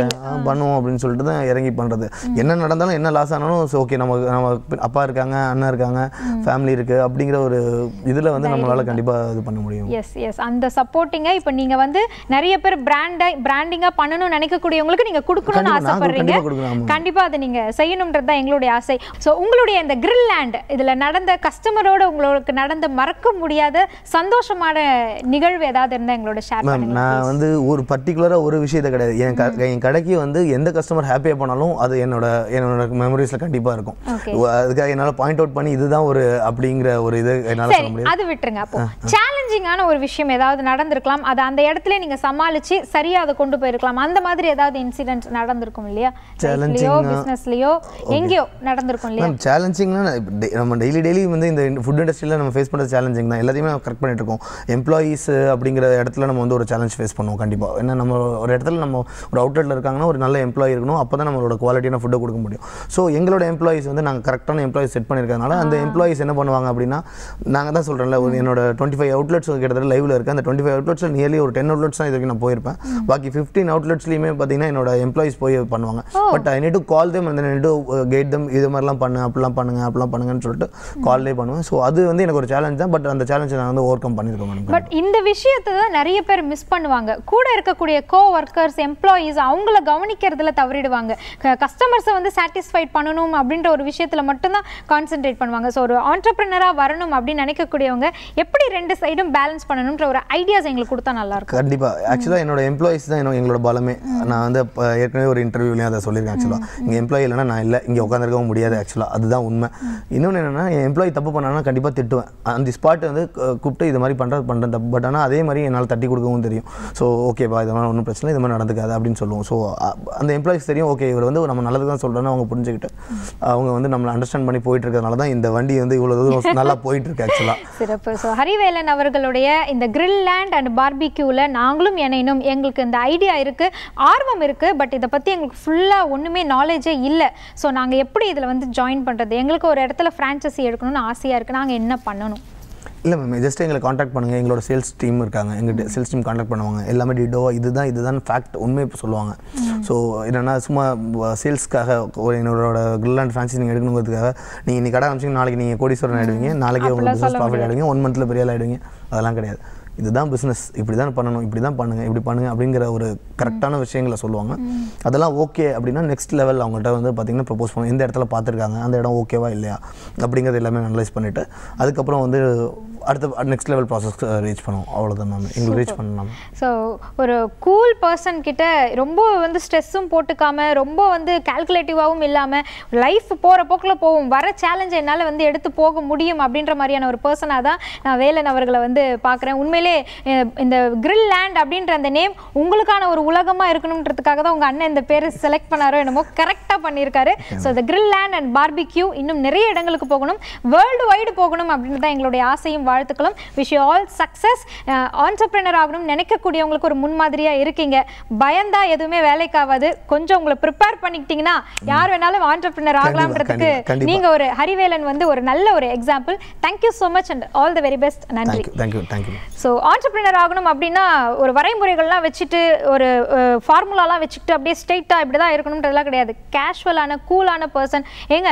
பண்ணுவோம் அப்படின்னு சொல்லிட்டு தான் இறங்கி பண்ணுறது என்ன நடந்தாலும் என்ன லாஸ் ஆனாலும் ஓகே நமக்கு நம்ம அப்பா இருக்காங்க அண்ணா இருக்காங்க ஃபேமிலி இருக்கு அப்படிங்கிற ஒரு இதில் வந்து நம்மளால கண்டிப்பாக இது பண்ண முடியும். எஸ் எஸ் அந்த சப்போர்ட்டிங்க இப்போ நீங்க வந்து நிறைய பேர் பிராண்டை பிராண்டிங்கா பண்ணணும்னு நினைக்கக்கூடியவங்களுக்கு நீங்க கொடுக்கணும்னு ஆசைப்படுறீங்க. கண்டிப்பா கொடுக்கலாம், ஆமா. கண்டிப்பா அதை நீங்க செய்யணும்ன்றது தான் எங்களுடைய ஆசை. ஸோ உங்களுடைய இந்த கிரில் லேண்ட் இதுல நடந்த கஸ்டமரோட உங்களுக்கு நடந்த மறக்க முடியாத சந்தோஷமான நிகழ்வு ஏதாவது இருந்தா எங்களோட ஷேர் மேம் பண்ணுங்க நான் வந்து ஒரு பர்டிகுலராக ஒரு விஷயத்தை கிடையாது. என் க என் கடைக்கு வந்து எந்த கஸ்டமர் ஹாப்பியாக போனாலும் அது என்னோட என்னோட மெமரிஸில் கண்டிப்பாக இருக்கும். அதுக்காக என்னால் பாயிண்ட் அவுட் பண்ணி இதுதான் ஒரு அப்படிங்கிற ஒரு இது என்னால் அது விட்டுருங்க அப்போ. சேலஞ்சிங்கான ஒரு விஷயம் ஏதாவது நடந்திருக்கலாம். அது அந்த இடத்துல நீங்க சமாளிச்சு சரியா அதை கொண்டு போயிருக்கலாம். அந்த மாதிரி ஏதாவது இன்சிடென்ட் நடந்திருக்கும் இல்லையா? Challenging-ஆ- பிசினஸ்லயோ எங்கேயோ நடந்திருக்கும் இல்லையா? சேலஞ்சிங்னா நம்ம டெய்லி டெய்லி வந்து இந்த ஃபுட் இண்டஸ்ட்ரியில் நம்ம ஃபேஸ் பண்ணுறது சேலஞ்சிங் தான். எல்லாத்தையுமே நம்ம கரெக்ட் பண்ணிட்டு இருக்கோம். எம்ப்ளாயீஸ் அப்படிங்கிற இடத்துல நம்ம வந்து ஒரு சேலஞ்ச் ஃபேஸ் பண்ணுவோம் கண்டிப்பாக ஏன்னா நம்ம ஒரு இடத்துல நம்ம ஒரு அவுட்லெட்டில் இருக்காங்கன்னா ஒரு நல்ல எம்ப்ளாயி இருக்கணும். அப்போ தான் நம்மளோட குவாலிட்டியான ஃபுட்டை கொடுக்க முடியும். ஸோ எங்களோட எம்ப்ளாயீஸ் வந்து நாங்கள் கரெக்டான எம்ப்ளாயீஸ் செட் பண்ணியிருக்கனால அந்த எம்ப்ளாயீஸ் என்ன பண்ணுவாங்க அப்படின்னா நாங்கள் தான் சொல்கிறேன்ல ஒரு என்னோட டுவெண்ட்டி ஃபைவ் அவுட்லெட்ஸ் கிட்டத்தட்ட லைவில் இருக்குது அந்த டுவெண்ட்டி ஃபைவ் அவுட்லெட்ஸில் நியர்லி ஒரு டென் அவுட்லெட்ஸ் தான் இது வரைக்கும் நான் போயிருப்பேன். பாக்கி ஃபிஃப்டீன் அவுட்லெட்ஸ்லையுமே பார்த்தீங்கன்னா என்னோட எம்ப்ளாயீஸ் போய் பண்ணுவாங்க. But I need to call them அந்த நீட் கைட் தம் இது மாதிரிலாம் பண்ணு அப்படிலாம் பண்ணுங்க அப்படிலாம் பண்ணுங்கன்னு சொல்லிட்டு கால்லே பண்ணுவேன். ஸோ அது வந்து எனக்கு ஒரு சேலஞ்ச் தான். பட் அந்த சேலஞ்சை நான் வந்து ஓவர் கம் பண்ணியிருக்கேன் மேடம் பட் இந்த விஷயத்தை தான் நிறைய பேர் மிஸ் பண்ணுவாங்க. கூட இருக்கக்கூடிய கோ ஒர்க்கர்ஸ் எம்ப்ளாயீஸ் அவங்கள கவனிக்கிறதுல தவறிடுவாங்க. கஸ்டமர்ஸை வந்து சாட்டிஸ்ஃபைட் பண்ணணும் அப்படின்ற ஒரு விஷயத்துல மட்டும்தான் கான்சென்ட்ரேட் பண்ணுவாங்க. ஸோ ஒரு ஆண்டர்பிரினராக வரணும் அப்படின்னு நினைக்கக்கூடியவங்க எப்படி ரெண்டு சைடும் பேலன்ஸ் பண்ணணுன்ற ஒரு ஐடியாஸ் எங்களுக்கு கொடுத்தா நல்லா இருக்கும் கண்டிப்பாக ஆக்சுவலாக என்னோட எம்ப்ளாயிஸ் தான் எங்களோட பலமே. நான் வந்து ஏற்கனவே ஒரு இன்டர்வியூலையும் அதை சொல்லியிருக்கேன் ஆக்சுவலாக இங்கே எம்ப்ளாயி இல்லைனா நான் இல்லை. இங்கே உட்காந்துருக்கவும் முடியாது ஆக்சுவலாக அதுதான் உண்மை. இன்னொன்று என்னென்னா என் எம்ப்ளாயி தப்பு பண்ணாங்கன்னா கண்டிப்பாக திட்டுவேன். அந்த ஸ்பாட் வந்து கூப்பிட்டு இது மாதிரி பண்ணுறது பண்ணுறேன் தப்பு. பட் ஆனால் அதே மாதிரி என்னால் தட்டி கொடுக்கவும் தெரியும். ஸோ ஓகேப்பா இது மாதிரி ஒன்றும் பிரச்சனை இது மாதிரி நடந்துக்காது அப்படின்னு சொல்லுவோம். ஸோ அந்த எம்ப்ளாயிஸ் தெரியும். ஓகே இவர் வந்து நம்ம நல்லது தான் சொல்கிறோன்னு அவங்க புரிஞ்சுக்கிட்டு. அவங்க வந்து நம்மளை அண்டர்ஸ்டாண்ட் பண்ணி போயிட்டு இருக்கிறதுனால தான் இந்த வண்டி வந்து இவ்வளோ தூரம் நல்லா போயிட்டு இருக்கு ஆக்சுவலாக சிறப்பு. ஸோ ஹரிவேலன் உங்களுடைய இந்த கிரில் லேண்ட் அண்ட் பார்பிக்யூவில் நாங்களும் இணையணும். எங்களுக்கு இந்த ஐடியா இருக்குது ஆர்வம் இருக்குது பட் இதை பற்றி எங்களுக்கு ஃபுல்லாக ஒன்றுமே நாலேஜே இல்லை. ஸோ நாங்கள் எப்படி இதில் வந்து ஜாயின் பண்ணுறது எங்களுக்கு ஒரு இடத்துல ஃப்ரான்ச்சைசி எடுக்கணும்னு ஆசையாக இருக்குது நாங்கள் என்ன பண்ணணும்? இல்லை மேம் ஜஸ்ட் எங்களை காண்டாக்ட் பண்ணுங்கள் எங்களோட சேல்ஸ் டீம் இருக்காங்க. எங்கள் சேல்ஸ் டீம் காண்டாக்ட் பண்ணுவாங்க. எல்லாமே டிடோ இதுதான் இதுதான் ஃபேக்ட் உண்மை இப்போ சொல்லுவாங்க ஸோ என்னென்னா சும்மா சேல்ஸ்க்காக ஒரு என்னோட கிரில்லாண்ட் ஃப்ரான்ச்சைஸ் நீங்கள் எடுக்கணுங்கிறதுக்காக நீங்கள் இன்னைக்கு கடை ஆரம்பிச்சிங்க நாளைக்கு நீங்கள் கோடீஸ்வரன் ஆயிடுவீங்க நாளைக்கு உங்களுக்கு பிஸ்னஸ் ப்ராஃபிட் ஆயிடுவீங்க ஒன் மந்த்தில் பெரிய ஆள் ஆயிடுவீங்க. அதெல்லாம் கிடையாது. இதுதான் பிஸ்னஸ் இப்படி தான் பண்ணணும் இப்படி தான் பண்ணுங்க இப்படி பண்ணுங்க அப்படிங்கிற ஒரு கரெக்டான விஷயங்களை சொல்லுவாங்க. அதெல்லாம் ஓகே அப்படின்னா நெக்ஸ்ட் லெவல் அவங்கள்ட்ட வந்து பார்த்தீங்கன்னா ப்ரப்போஸ் பண்ணுவோம் எந்த இடத்துல பார்த்துருக்காங்க அந்த இடம் ஓகேவா இல்லையா அப்படிங்கிறது எல்லாமே அனலைஸ் பண்ணிவிட்டு அதுக்கப்புறம் வந்து அடுத்த நெக்ஸ்ட் லெவல் ப்ராசஸ் ரீச் பண்ணுவோம். அவ்வளோதான் மேம் எங்களுக்கு ரீச் பண்ணலாம். ஸோ ஒரு கூல் பர்சன் கிட்ட ரொம்ப வந்து ஸ்ட்ரெஸ்ஸும் போட்டுக்காம ரொம்ப வந்து கால்குலேட்டிவாகவும் இல்லாமல் லைஃப் போகிற போக்கில் போகும் வர சேலஞ்சை என்னால் வந்து எடுத்து போக முடியும் அப்படின்ற மாதிரியான ஒரு பர்சனாக தான் நான் வேலன் அவர்களை வந்து பார்க்குறேன் உண்மையிலே இந்த கிரில் லேண்ட் அப்படின்ற அந்த நேம் உங்களுக்கான ஒரு உலகமாக இருக்கணுன்றதுக்காக தான் உங்கள் அண்ணன் இந்த பேரை செலக்ட் பண்ணாரோ என்னமோ கரெக்டாக பண்ணியிருக்காரு. ஸோ இந்த கிரில் லேண்ட் அண்ட் பார்பிக்யூ இன்னும் நிறைய இடங்களுக்கு போகணும். வேர்ல்டு வைடு போகணும் அப்படின்னு தான் எங்களுடைய ஆசையும் வாழ்த்துக்களும். விஷ் ஆல் சக்ஸஸ் ஆண்டர்பிரினர் ஆகணும் நினைக்கக்கூடியவங்களுக்கு ஒரு முன்மாதிரியாக இருக்கீங்க. பயந்தா எதுவுமே வேலைக்கு ஆகாது கொஞ்சம் உங்களை ப்ரிப்பேர் பண்ணிக்கிட்டீங்கன்னா யார் வேணாலும் ஆண்டர்பிரினர் ஆகலாம்ன்றதுக்கு. நீங்க ஒரு ஹரிவேலன் வந்து ஒரு நல்ல ஒரு example thank you so much and all the very best நன்றி. Thank you thank you so entrepreneur ஆகணும் அப்படின்னா ஒரு வரைமுறைகள்லாம் வச்சுட்டு ஒரு ஃபார்முலாலாம் வச்சுக்கிட்டு அப்படியே ஸ்ட்ரெயிட்டாக இப்படி தான் இருக்கணுன்றதெல்லாம் கிடையாது. கேஷுவலான கூலான பர்சன் ஏங்க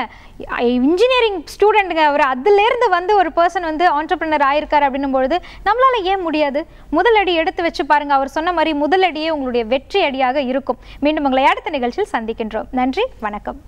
இன்ஜினியரிங் ஸ்டூடெண்ட்டுங்க அவர் அதுலேருந்து வந்து ஒரு பர்சன் வந்து ஆண்டர்பிரினர் ஆயிருக்காரு அப்படின்னும் பொழுது நம்மளால ஏன் முடியாது? முதலடி எடுத்து வச்சு பாருங்க அவர் சொன்ன மாதிரி முதலடியே உங்களுடைய வெற்றி அடியாக இருக்கும். மீண்டும் உங்களை அடுத்த நிகழ்ச்சியில் சந்திக்கின்றோம். நன்றி வணக்கம்.